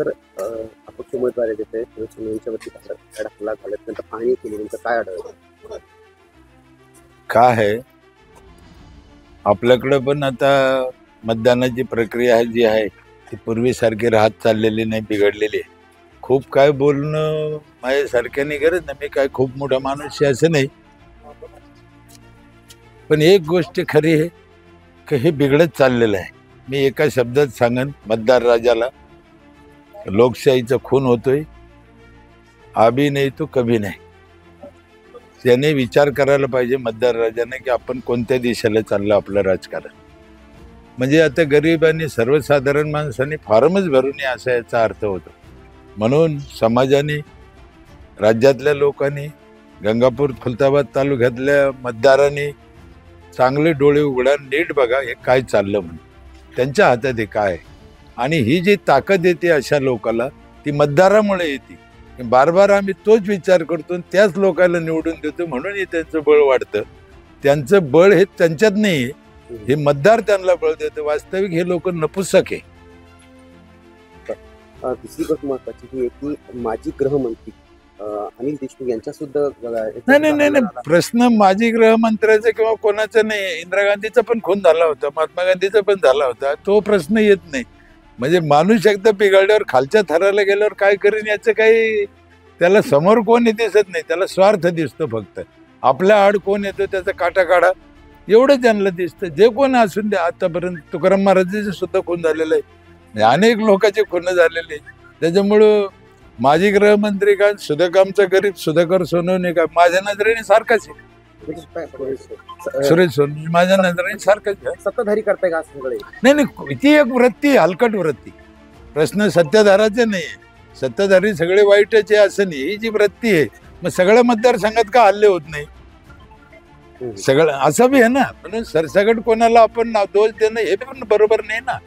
येते यांच्यावरती हल्ला झाला नंतर पाहणी केली त्यांचं काय आढळलं? काय आहे? आपल्याकडं पण आता मतदानाची प्रक्रिया जी आहे ती पूर्वीसारखी राहत चाललेली नाही बिघडलेली आहे. खूप काय बोलणं माझ्यासारख्याने गरज नाही मी काय खूप मोठा माणूस आहे असं नाही. पण एक गोष्ट खरी आहे की हे बिघडत चाललेलं आहे. मी एका शब्दात सांगन मतदार राजाला लोकशाहीचा खून होतोय. आबी नाही तो कभी नाही. त्याने विचार करायला पाहिजे मतदार राजाने की आपण कोणत्या दिशेला चाललं आपलं राजकारण. म्हणजे आता गरीब आणि सर्वसाधारण माणसाने फार्मच भरू नये असा याचा अर्थ होतो. म्हणून समाजाने राज्यातल्या लोकांनी गंगापूर खुलताबाद तालुक्यातल्या मतदारांनी चांगले डोळे उघडा नीट बघा हे काय चाललं म्हणून. त्यांच्या हातात हे काय आहे. आणि ही जी ताकद येते अशा लोकाला ती मतदारामुळे येते. बार बार आम्ही तोच विचार करतो आणि त्याच लोकांना निवडून देतो म्हणून त्यांचं बळ वाढतं. त्यांचं बळ हे त्यांच्यात नाही आहे हे मतदार त्यांना बळ देतं. वास्तविक हे लोक नपुसक आहे. दुसरी गोष्ट महत्वाची ही आहे की माजी गृहमंत्री अनिल देशमुख यांच्या सुद्धा नाही नाही नाही नाही. प्रश्न माजी गृहमंत्र्याचा किंवा कोणाचा नाही. इंदिरा गांधीचा पण खून झाला होता. महात्मा गांधीचा पण झाला होता. तो प्रश्न येत नाही. म्हणजे माणूस एकदा पिघळल्यावर खालच्या थराला गेल्यावर काय करेन याचं काही त्याला समोर कोणी दिसत नाही त्याला स्वार्थ दिसतो फक्त. आपल्या आड कोण येतो त्याचा काटा काढा. एवढं त्यांना दिसतं. जे कोण असून द्या आतापर्यंत तुकाराम महाराजांचे सुद्धा खून झालेलं आहे. अनेक लोकांचे खून झालेले त्याच्यामुळं माजी गृहमंत्री का सुधाकामचा गरीब सुधाकर सोनवणे का माझ्या नजरेने सारखाच आहे. सुरेश माझ्या नजरेने सारखाच आहे सत्ताधारी करताय का सगळे? नाही नाही ती एक वृत्ती हलकट वृत्ती. प्रश्न सत्ताधाराचे नाही सत्ताधारी सगळे वाईटच असं नाही. ही जी वृत्ती आहे मग सगळ्या मतदारसंघात का हल्ले होत नाही? सगळं असं बी आहे ना. पण सरसकट कोणाला आपण दोष देणं हे पण बरोबर नाही ना.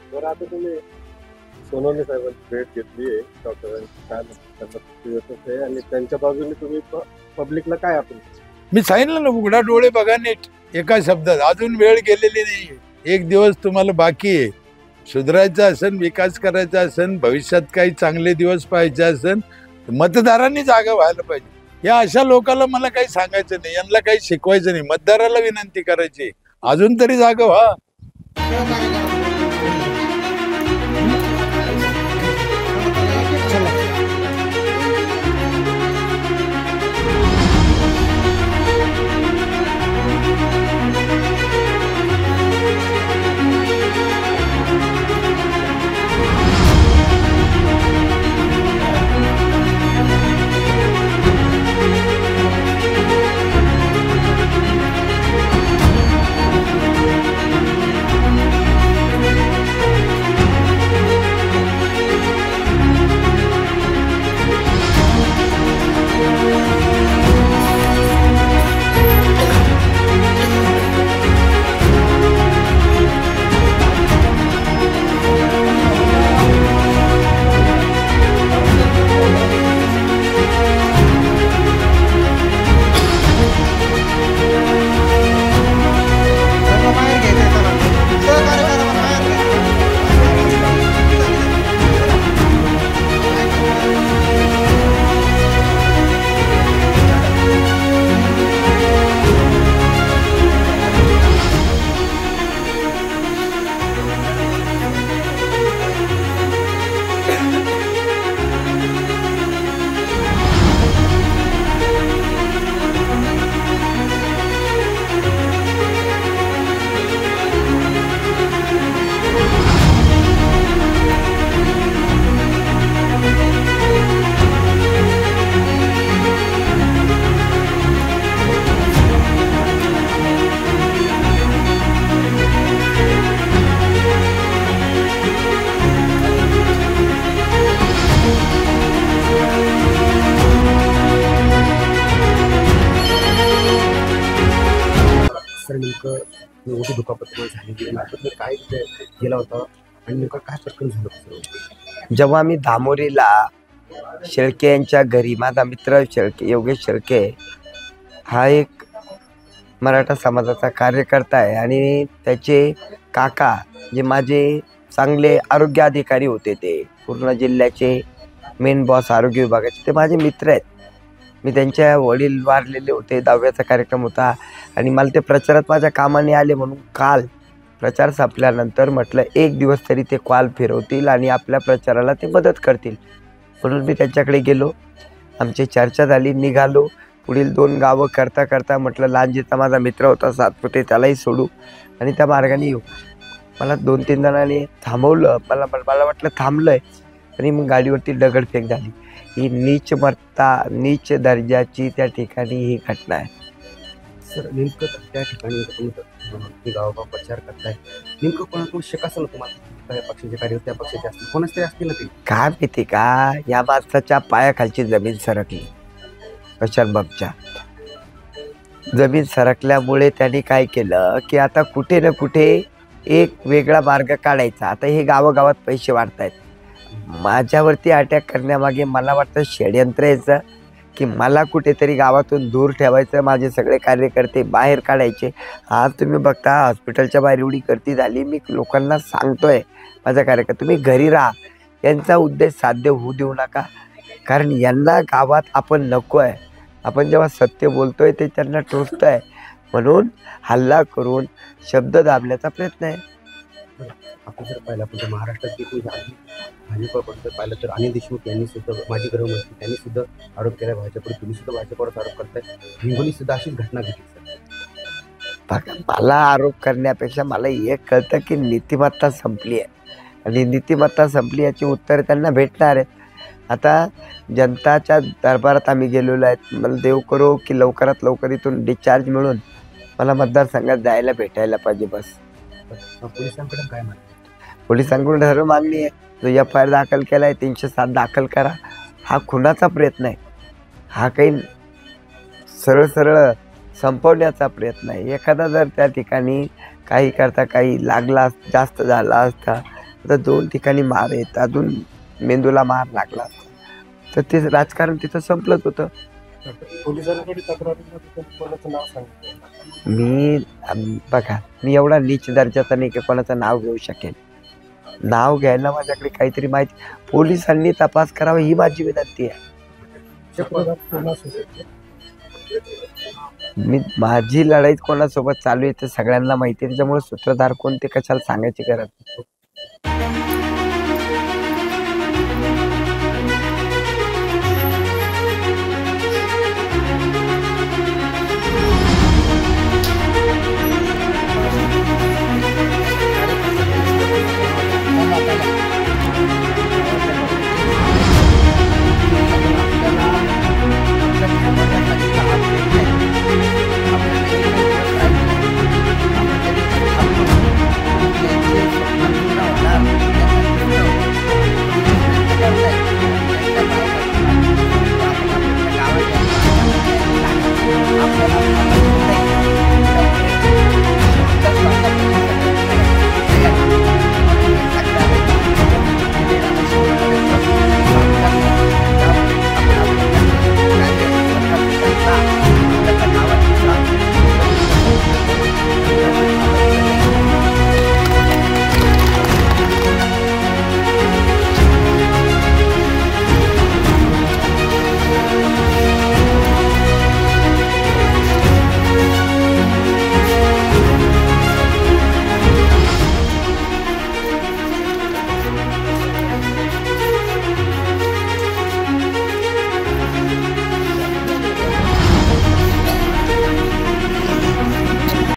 सोनवणे साहेबांची भेट घेतली आहे डॉक्टरांची काय त्यांना आणि त्यांच्या बाजूने तुम्ही पब्लिकला काय आपण मी सांगितलं ना उघडा डोळे बघा नीट. एका शब्दात अजून वेळ गेलेली नाही एक दिवस तुम्हाला बाकी आहे. सुधारायचं असेल विकास करायचा असेल भविष्यात काही चांगले दिवस पाहायचे असेल मतदारांनी जागा व्हायला पाहिजे. या अशा लोकांना मला काही सांगायचं नाही यांना काही शिकवायचं नाही. मतदाराला विनंती करायची अजून तरी जागा व्हा. मोठी दुखापत झालेली आहे. काय गेला होता आणि नेमका काय प्रकरण झालं जेव्हा आम्ही धामोरीला शेळके यांच्या घरी माझा मित्र शेळके योगेश शेळके हा एक मराठा समाजाचा कार्यकर्ता आहे आणि त्याचे काका जे माझे चांगले आरोग्य अधिकारी होते ते पूर्ण जिल्ह्याचे मेन बॉस आरोग्य विभागाचे ते माझे मित्र आहेत मी त्यांच्या वडील वारलेले होते दहाव्याचा कार्यक्रम होता आणि मला ते प्रचारात माझ्या कामाने आले म्हणून काल प्रचार संपल्यानंतर म्हटलं एक दिवस तरी ते कॉल फिरवतील आणि आपल्या प्रचाराला ते मदत करतील. म्हणून मी त्यांच्याकडे गेलो आमची चर्चा झाली निघालो. पुढील दोन गावं करता करता म्हटलं लांजीचा माझा मित्र होता सातपुते त्यालाही सोडू आणि त्या मार्गाने येऊ. मला दोन तीन जणांनी थांबवलं मला मला वाटलं आहे आणि मग गाडीवरती दगडफेक झाली. ही नीच मत्ता नीच दर्जाची त्या ठिकाणी ही घटना आहे. सर नेमकं त्या ठिकाणी तुम्ही गावोगाव प्रचार करताय. नेमकं कोणाकडून शिक असेल तुम्हाला? पक्षाचे कार्यकर्ते त्या पक्षाचे असतील. कोणाच तरी असतील ना ते? काय माहिती का? या माणसाच्या पायाखालची जमीन सरकली. कशाबाबच्या जमीन सरकल्यामुळे त्यांनी काय केलं की आता कुठे ना कुठे एक वेगळा मार्ग काढायचा. आता हे गावागावात पैसे वाढतायत. माझ्यावरती अटॅक करण्यामागे मला वाटतं षडयंत्र यायचं की मला कुठेतरी गावातून दूर ठेवायचं माझे सगळे कार्यकर्ते बाहेर काढायचे. आज तुम्ही बघता हॉस्पिटलच्या बाहेर एवढी गर्दी झाली मी लोकांना सांगतोय माझा कार्यकर्ता तुम्ही घरी राहा. यांचा उद्देश साध्य होऊ देऊ नका. कारण यांना गावात आपण नको आहे आपण जेव्हा सत्य बोलतोय ते त्यांना टोचतंय. म्हणून हल्ला करून शब्द दाबण्याचा प्रयत्न आहे. आपण जर पाहिलं आपण जर महाराष्ट्रात देखील आधी भाजपबद्दल पाहिलं तर अनिल देशमुख यांनी सुद्धा माजी गृहमंत्री त्यांनी सुद्धा आरोप केला भाजपवर तुम्ही सुद्धा भाजपवरच आरोप करताय. हिंगोली सुद्धा अशीच घटना घडली सर. मला आरोप करण्यापेक्षा मला एक कळतं की नीतिमत्ता संपली आहे. आणि नीतिमत्ता संपली याची उत्तरे त्यांना भेटणार आहेत. आता जनताच्या दरबारात आम्ही गेलेलो आहेत. मला देव करो की लवकरात लवकर इथून डिस्चार्ज मिळून मला मतदारसंघात जायला भेटायला पाहिजे बस. तर पोलिसांकडे काय पोलिसांकडून मागणी आहे. जो एफ आय आर दाखल केला आहे तीनशे सात दाखल करा. हा खुनाचा प्रयत्न आहे. हा काही सरळ सरळ संपवण्याचा प्रयत्न आहे. एखादा जर त्या ठिकाणी काही करता काही लागला अस- जास्त झाला असता तर दोन ठिकाणी मार येत अजून मेंदूला मार लागला असता. तर ते राजकारण तिथं संपलंच होतं. पोलिसांकडे तक्रारीमध्ये कोणाचं नाव सांगितलं मी बघा मी एवढा नीच दर्जाचा नाही की कोणाचं नाव घेऊ शकेन नाव घ्यायला माझ्याकडे काहीतरी माहिती पोलिसांनी तपास करावा ही माझी विनंती आहे कोणासोबत? मी माझी लढाई कोणासोबत चालू आहे ते सगळ्यांना माहिती आहे त्याच्यामुळे सूत्रधार कोण ते कशाला सांगायची गरज नाही.